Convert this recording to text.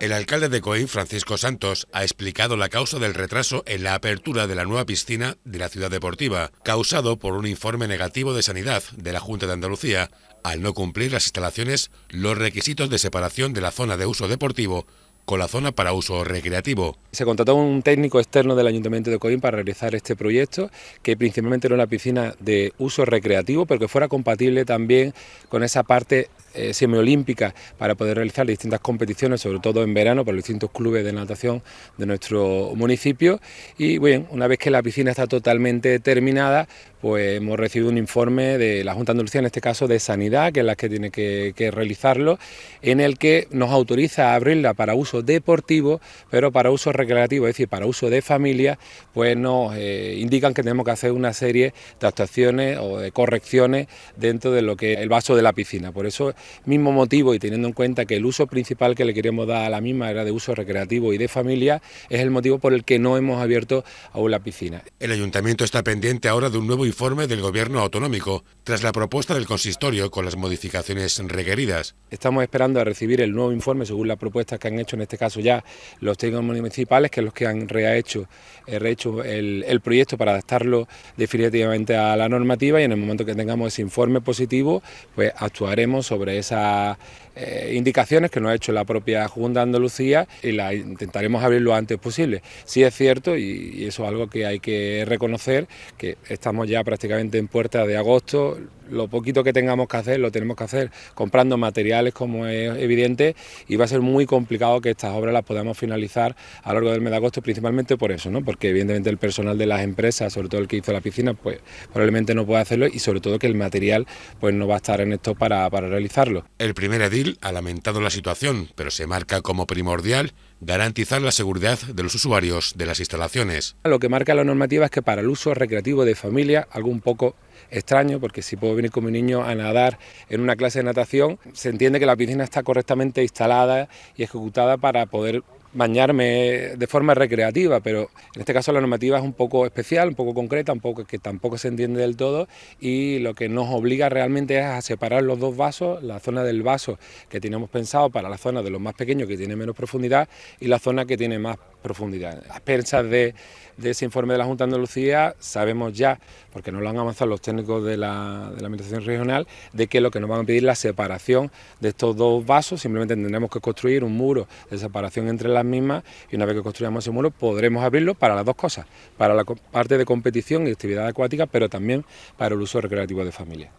El alcalde de Coín, Francisco Santos, ha explicado la causa del retraso en la apertura de la nueva piscina de la ciudad deportiva, causado por un informe negativo de sanidad de la Junta de Andalucía, al no cumplir las instalaciones los requisitos de separación de la zona de uso deportivo con la zona para uso recreativo. Se contrató un técnico externo del Ayuntamiento de Coín para realizar este proyecto, que principalmente era una piscina de uso recreativo, pero que fuera compatible también con esa parte eh, semiolímpica para poder realizar distintas competiciones, sobre todo en verano, por los distintos clubes de natación de nuestro municipio. Y bueno, una vez que la piscina está totalmente terminada, pues hemos recibido un informe de la Junta de Andalucía, en este caso de Sanidad, que es la que tiene que, realizarlo, en el que nos autoriza a abrirla para uso deportivo, pero para uso recreativo, es decir, para uso de familia, pues nos eh, indican que tenemos que hacer una serie de actuaciones o de correcciones dentro de lo que es el vaso de la piscina. Por eso mismo motivo y teniendo en cuenta que el uso principal que le queríamos dar a la misma era de uso recreativo y de familia, es el motivo por el que no hemos abierto aún la piscina. El ayuntamiento está pendiente ahora de un nuevo informe del gobierno autonómico, tras la propuesta del consistorio con las modificaciones requeridas. Estamos esperando a recibir el nuevo informe según la propuesta que han hecho en este caso ya los técnicos municipales, que es los que han rehecho, eh, rehecho el, proyecto para adaptarlo definitivamente a la normativa y en el momento que tengamos ese informe positivo, pues actuaremos sobre esas eh, indicaciones que nos ha hecho la propia Junta de Andalucía y la intentaremos abrir lo antes posible. Sí es cierto, y, eso es algo que hay que reconocer, que estamos ya prácticamente en puerta de agosto, lo poquito que tengamos que hacer lo tenemos que hacer comprando materiales como es evidente y va a ser muy complicado que estas obras las podamos finalizar a lo largo del mes de agosto principalmente por eso, ¿no? porque evidentemente el personal de las empresas, sobre todo el que hizo la piscina, pues probablemente no puede hacerlo y sobre todo que el material pues no va a estar en esto para, para realizar el primer edil ha lamentado la situación, pero se marca como primordial garantizar la seguridad de los usuarios de las instalaciones. Lo que marca la normativa es que para el uso recreativo de familia, algo un poco extraño, porque si puedo venir con mi niño a nadar en una clase de natación, se entiende que la piscina está correctamente instalada y ejecutada para poder bañarme de forma recreativa, pero en este caso la normativa es un poco especial, un poco concreta, un poco que tampoco se entiende del todo y lo que nos obliga realmente es a separar los dos vasos, la zona del vaso que teníamos pensado para la zona de los más pequeños que tiene menos profundidad y la zona que tiene más profundidad. A expensas de, ese informe de la Junta de Andalucía sabemos ya, porque nos lo han avanzado los técnicos de la, de la Administración Regional, de que lo que nos van a pedir es la separación de estos dos vasos, simplemente tendremos que construir un muro de separación entre las mismas y una vez que construyamos ese muro podremos abrirlo para las dos cosas, para la parte de competición y actividad acuática, pero también para el uso recreativo de familia.